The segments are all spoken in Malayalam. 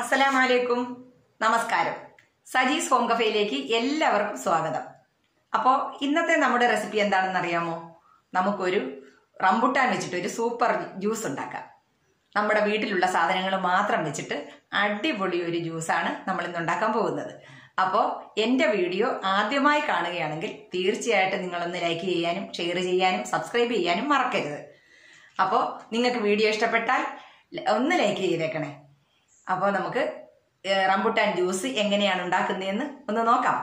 അസ്സലാമലൈക്കും. നമസ്കാരം. സജീസ് ഹോം കഫേയിലേക്ക് എല്ലാവർക്കും സ്വാഗതം. അപ്പോൾ ഇന്നത്തെ നമ്മുടെ റെസിപ്പി എന്താണെന്ന് അറിയാമോ? നമുക്കൊരു റംബുട്ടാൻ വെച്ചിട്ട് ഒരു സൂപ്പർ ജ്യൂസ് ഉണ്ടാക്കാം. നമ്മുടെ വീട്ടിലുള്ള സാധനങ്ങൾ മാത്രം വെച്ചിട്ട് അടിപൊളി ഒരു ജ്യൂസാണ് നമ്മൾ ഇന്ന് ഉണ്ടാക്കാൻ പോകുന്നത്. അപ്പോൾ എന്റെ വീഡിയോ ആദ്യമായി കാണുകയാണെങ്കിൽ തീർച്ചയായിട്ടും നിങ്ങളൊന്ന് ലൈക്ക് ചെയ്യാനും ഷെയർ ചെയ്യാനും സബ്സ്ക്രൈബ് ചെയ്യാനും മറക്കരുത്. അപ്പോൾ നിങ്ങൾക്ക് വീഡിയോ ഇഷ്ടപ്പെട്ടാൽ ഒന്ന് ലൈക്ക് ചെയ്തേക്കണേ. അപ്പോൾ നമുക്ക് റംബുട്ടാൻ ജ്യൂസ് എങ്ങനെയാണ് ഉണ്ടാക്കുന്നതെന്ന് ഒന്ന് നോക്കാം.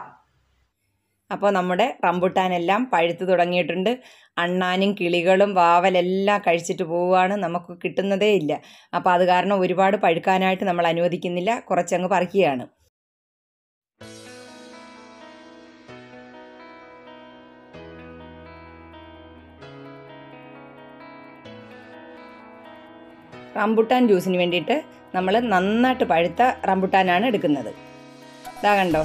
അപ്പോൾ നമ്മുടെ റംബുട്ടാനെല്ലാം പഴുത്തു തുടങ്ങിയിട്ടുണ്ട്. അണ്ണാനും കിളികളും വാവലെല്ലാം കഴിച്ചിട്ട് പോവുകയാണ്. നമുക്ക് കിട്ടുന്നതേ ഇല്ല. അപ്പോൾ അത് കാരണം ഒരുപാട് പഴുക്കാനായിട്ട് നമ്മൾ അനുവദിക്കുന്നില്ല. കുറച്ചങ്ങ് പറിക്കുകയാണ്. റംബുട്ടാൻ ജ്യൂസിന് വേണ്ടിയിട്ട് നമ്മൾ നന്നായിട്ട് പഴുത്ത റംബുട്ടാനാണ് എടുക്കുന്നത്. ഇതാ കണ്ടോ?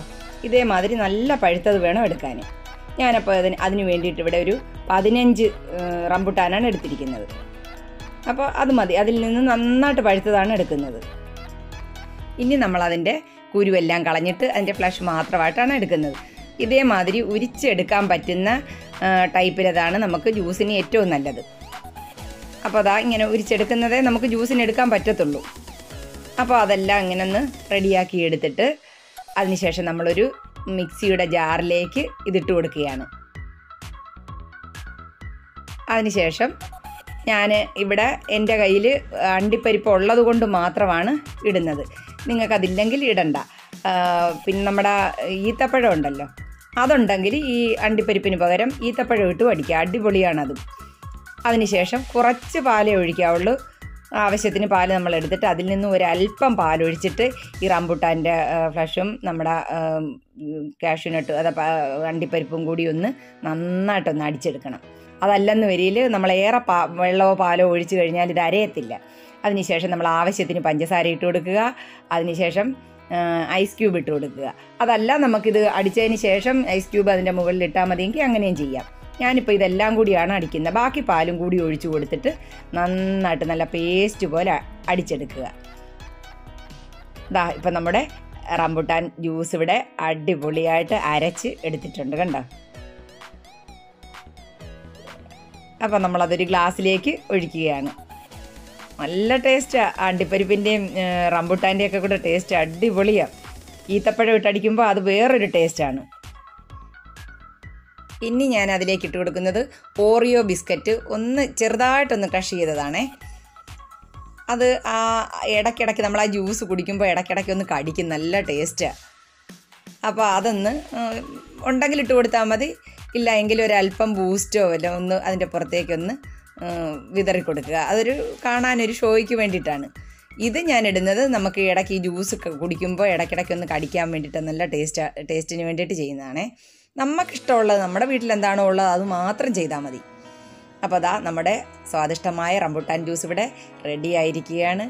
ഇതേമാതിരി നല്ല പഴുത്തത് വേണം എടുക്കാൻ ഞാനപ്പോൾ അതിന് അതിന് വേണ്ടിയിട്ട് ഇവിടെ ഒരു പതിനഞ്ച് റംബുട്ടാനാണ് എടുത്തിരിക്കുന്നത്. അപ്പോൾ അത് മതി. അതിൽ നിന്ന് നന്നായിട്ട് പഴുത്തതാണ് എടുക്കുന്നത്. ഇനി നമ്മളതിന്റെ കുരുവെല്ലാം കളഞ്ഞിട്ട് അതിന്റെ ഫ്ലഷ് മാത്രമായിട്ടാണ് എടുക്കുന്നത്. ഇതേമാതിരി ഉരിച്ചെടുക്കാൻ പറ്റുന്ന ടൈപ്പിലതാണ് നമുക്ക് ജ്യൂസിന് ഏറ്റവും നല്ലത്. അപ്പോൾ അതാ ഇങ്ങനെ ഉരിച്ചെടുക്കുന്നതേ നമുക്ക് ജ്യൂസിന് എടുക്കാൻ പറ്റത്തുള്ളൂ. അപ്പോൾ അതെല്ലാം ഇങ്ങനെ ഒന്ന് റെഡിയാക്കി എടുത്തിട്ട് അതിനുശേഷം നമ്മളൊരു മിക്സിയുടെ ജാറിലേക്ക് ഇതിട്ട് കൊടുക്കുകയാണ്. അതിനുശേഷം ഞാൻ ഇവിടെ എന്റെ കയ്യിൽ അണ്ടിപ്പരിപ്പ് ഉള്ളത് കൊണ്ട് മാത്രമാണ് ഇടുന്നത്. നിങ്ങൾക്കതില്ലെങ്കിൽ ഇടണ്ട. പിന്നെ നമ്മുടെ ഈത്തപ്പഴം ഉണ്ടല്ലോ. അതുണ്ടെങ്കിൽ ഈ അണ്ടിപ്പരിപ്പിന് പകരം ഈത്തപ്പഴം ഇട്ട് പഠിക്കുക അടിപൊളിയാണതും. അതിനുശേഷം കുറച്ച് പാലേ ഒഴിക്കാവുള്ളൂ. ആവശ്യത്തിന് പാൽ നമ്മൾ എടുത്തിട്ട് അതിൽ നിന്ന് ഒരല്പം പാലൊഴിച്ചിട്ട് ഈ റംബുട്ടാന്റെ ഫ്ലഷും നമ്മുടെ കാഷ്യൂനട്ട് അത് അണ്ടിപ്പരിപ്പും കൂടി ഒന്ന് നന്നായിട്ടൊന്ന് അടിച്ചെടുക്കണം. അതല്ലെന്ന് വരിയിൽ നമ്മളേറെ പാ വെള്ളമോ പാലോ ഒഴിച്ചു കഴിഞ്ഞാൽ ഇത് അരയത്തില്ല. അതിനുശേഷം നമ്മൾ ആവശ്യത്തിന് പഞ്ചസാര ഇട്ട് കൊടുക്കുക. അതിനുശേഷം ഐസ് ക്യൂബ് ഇട്ട് കൊടുക്കുക. അതല്ല നമുക്കിത് അടിച്ചതിന് ശേഷം ഐസ് ക്യൂബ് അതിന്റെ മുകളിൽ ഇട്ടാൽ മതിയെങ്കിൽ അങ്ങനെയും ചെയ്യാം. ഞാനിപ്പോൾ ഇതെല്ലാം കൂടിയാണ് അടിക്കുന്നത്. ബാക്കി പാലും കൂടി ഒഴിച്ചു കൊടുത്തിട്ട് നന്നായിട്ട് നല്ല പേസ്റ്റ് പോലെ അടിച്ചെടുക്കുക. ദാ ഇപ്പം നമ്മുടെ റംബുട്ടാൻ ജ്യൂസ് ഇവിടെ അടിപൊളിയായിട്ട് അരച്ച് എടുത്തിട്ടുണ്ട് കണ്ടോ? അപ്പം നമ്മളതൊരു ഗ്ലാസ്സിലേക്ക് ഒഴിക്കുകയാണ്. നല്ല ടേസ്റ്റാണ് അണ്ടിപ്പരിപ്പിന്റെയും റംബുട്ടാന്റെയും ഒക്കെ കൂടെ ടേസ്റ്റ് അടിപൊളിയാണ് ഈത്തപ്പഴം ഇട്ടടിക്കുമ്പോൾ അത് വേറൊരു ടേസ്റ്റാണ്. ഇനി ഞാൻ അതിലേക്ക് ഇട്ട് കൊടുക്കുന്നത് ഓറിയോ ബിസ്ക്കറ്റ്. ഒന്ന് ചെറുതായിട്ടൊന്ന് ക്രഷ് ചെയ്തതാണേ. അത് ആ ഇടയ്ക്കിടയ്ക്ക് നമ്മൾ ആ ജ്യൂസ് കുടിക്കുമ്പോൾ ഇടയ്ക്കിടയ്ക്ക് ഒന്ന് കടിക്കും. നല്ല ടേസ്റ്റ് അപ്പോൾ അതൊന്ന് ഉണ്ടെങ്കിൽ ഇട്ട് കൊടുത്താൽ മതി. ഇല്ല എങ്കിൽ ഒരല്പം ബൂസ്റ്റോ വല്ല ഒന്ന് അതിന്റെ പുറത്തേക്കൊന്ന് വിതറി കൊടുക്കുക. അതൊരു കാണാനൊരു ഷോയ്ക്ക് വേണ്ടിയിട്ടാണ്. ഇത് ഞാൻ ഇടുന്നത് നമുക്ക് ഇടയ്ക്ക് ഈ ജ്യൂസ് കുടിക്കുമ്പോൾ ഇടയ്ക്കിടയ്ക്ക് ഒന്ന് കടിക്കാൻ വേണ്ടിയിട്ട് നല്ല ടേസ്റ്റ് ടേസ്റ്റിന് വേണ്ടിയിട്ട് ചെയ്യുന്നതാണേ. നമുക്കിഷ്ടമുള്ളത് നമ്മുടെ വീട്ടിൽ എന്താണോ ഉള്ളത് അത് മാത്രം ചെയ്താൽ മതി. അപ്പോൾ അതാ നമ്മുടെ സ്വാദിഷ്ടമായ റംബുട്ടാൻ ജ്യൂസ് ഇവിടെ റെഡി ആയിരിക്കുകയാണ്.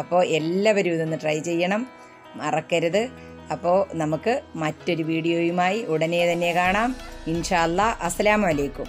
അപ്പോൾ എല്ലാവരും ഇതൊന്ന് ട്രൈ ചെയ്യണം. മറക്കരുത്. അപ്പോൾ നമുക്ക് മറ്റൊരു വീഡിയോയുമായി ഉടനെ തന്നെ കാണാം. ഇൻഷാ അല്ലാ അസ്സലാമു അലൈക്കും.